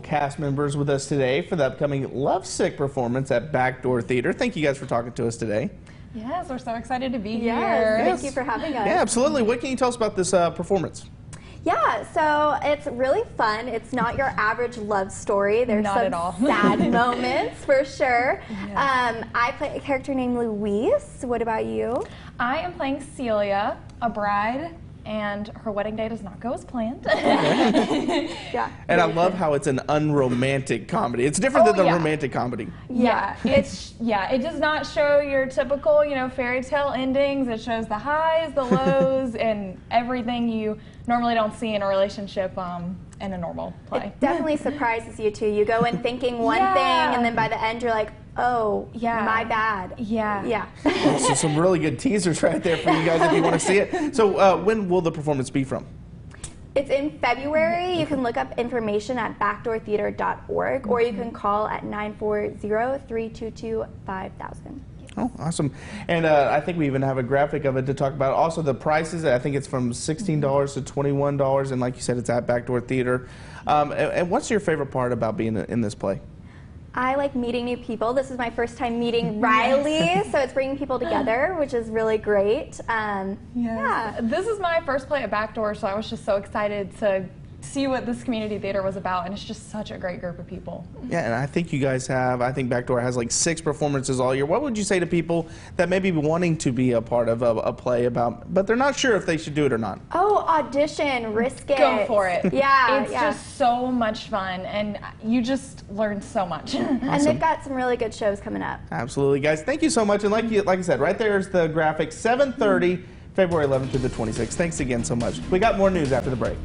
cast members with us today for the upcoming Love/Sick performance at Backdoor Theater. Thank you guys for talking to us today. Yes, we're so excited to be Yes, here. thank you for having us. Yeah, absolutely. What can you tell us about this uh, performance? Yeah, so it's really fun. It's not your average love story. There's Not some at all. sad moments for sure. Um, I play a character named Louise. What about you? I am playing Celia, a bride, and her wedding day does not go as planned. Yeah. And I love how it's an unromantic comedy. It's different Oh, than the yeah. romantic comedy. yeah, it's yeah, it does not show your typical, you know, fairy tale endings. It shows the highs, the lows, and everything you normally don't see in a relationship um, in a normal play. It definitely surprises you too. You go in thinking one Yeah. thing, and then by the end, you're like, oh, Yeah. my bad. Yeah. Yeah. so some really good teasers right there for you guys if you want to see it. So uh, when will the performance be from? It's in February. You can look up information at backdoortheater.org or you can call at 940-322-5000. Oh, awesome. And uh, I think we even have a graphic of it to talk about. Also, the prices, I think it's from $16 to $21. And like you said, it's at Backdoor Theater. Um, and, and what's your favorite part about being in this play? I like meeting new people. This is my first time meeting Riley, so it's bringing people together, which is really great. Um, Yeah. This is my first play at Backdoor, so I was just so excited to see what this community theater was about, and it's just such a great group of people. Yeah, and I think you guys have, I think Backdoor has like six performances all year. What would you say to people that may be wanting to be a part of a, a play about, but they're not sure if they should do it or not? Oh, audition, risk it. Go for it. Yeah, It's yeah. just so much fun, and you just learn so much. and they've got some really good shows coming up. Absolutely, guys. Thank you so much. And like you, like I said, right there is the graphic, 7:30, February 11th through the 26th. Thanks again so much. We got more news after the break.